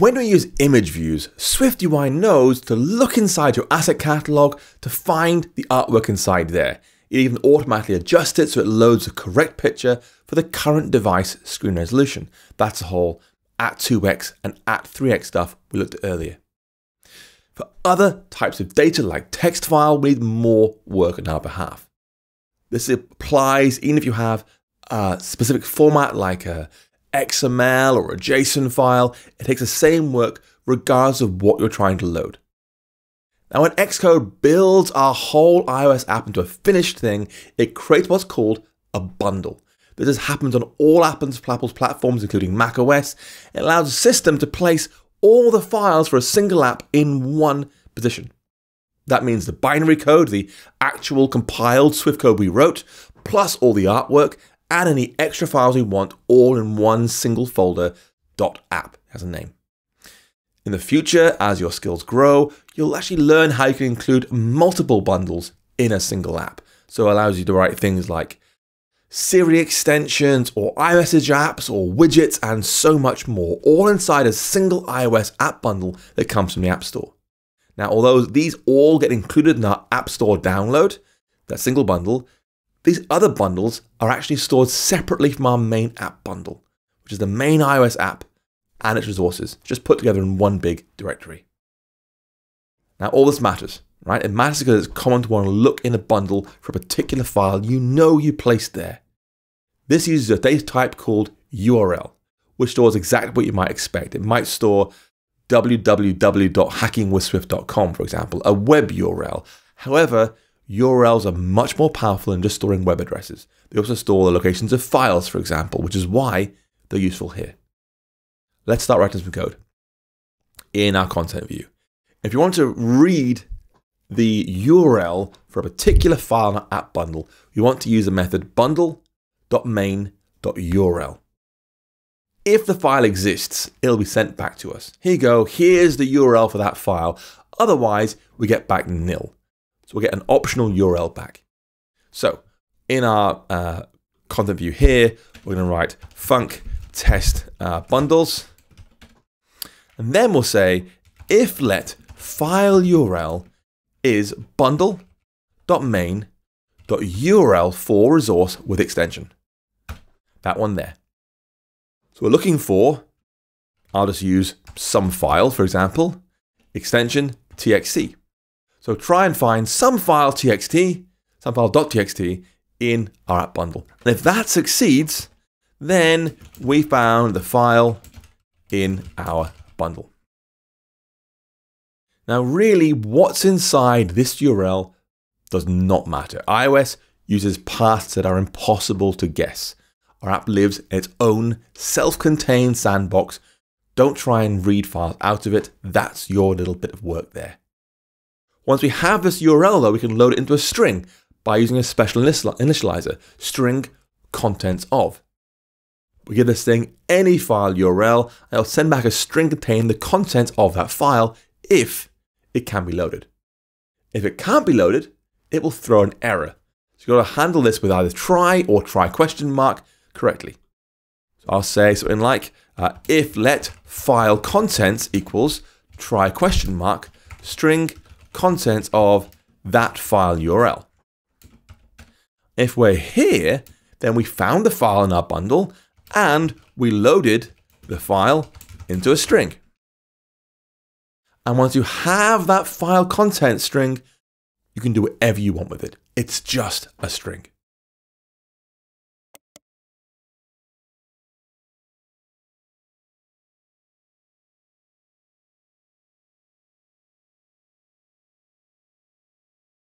When we use image views, SwiftUI knows to look inside your asset catalog to find the artwork inside there. It even automatically adjusts it so it loads the correct picture for the current device screen resolution. That's the whole at 2x and at 3x stuff we looked at earlier. For other types of data like text file, we need more work on our behalf. This applies even if you have a specific format like a XML or a JSON file, it takes the same work regardless of what you're trying to load. Now, when Xcode builds our whole iOS app into a finished thing, it creates what's called a bundle. This happens on all Apple's platforms, including macOS. It allows the system to place all the files for a single app in one position. That means the binary code, the actual compiled Swift code we wrote, plus all the artwork, add any extra files we want all in one single folder, .app has a name. In the future, as your skills grow, you'll actually learn how you can include multiple bundles in a single app. So it allows you to write things like Siri extensions or iMessage apps or widgets and so much more, all inside a single iOS app bundle that comes from the App Store. Now, although these all get included in our App Store download, that single bundle, these other bundles are actually stored separately from our main app bundle, which is the main iOS app and its resources, just put together in one big directory. Now, all this matters, right? It matters because it's common to want to look in a bundle for a particular file you know you placed there. This uses a data type called URL, which stores exactly what you might expect. It might store www.hackingwithswift.com, for example, a web URL. However, URLs are much more powerful than just storing web addresses. They also store the locations of files, for example, which is why they're useful here. Let's start writing some code in our content view. If you want to read the URL for a particular file in our app bundle, you want to use the method bundle.main.url. If the file exists, it'll be sent back to us. Here you go, here's the URL for that file. Otherwise, we get back nil. So we'll get an optional URL back. So in our uh, content view here, we're going to write func test uh, bundles. And then we'll say if let file URL is bundle.main.url for resource with extension. That one there. So we're looking for, I'll just use some file, for example, extension txt. So try and find some file txt, some file .txt in our app bundle. And if that succeeds, then we found the file in our bundle. Now, really, what's inside this URL does not matter. iOS uses paths that are impossible to guess. Our app lives in its own self contained sandbox. Don't try and read files out of it. That's your little bit of work there. Once we have this URL though, we can load it into a string by using a special initializer, string contents of. We give this thing any file URL and it'll send back a string containing the contents of that file if it can be loaded. If it can't be loaded, it will throw an error. So you've got to handle this with either try or try question mark correctly. So I'll say something like uh, if let file contents equals try question mark string contents of that file URL. If we're here, then we found the file in our bundle and we loaded the file into a string. And once you have that file content string, you can do whatever you want with it. It's just a string.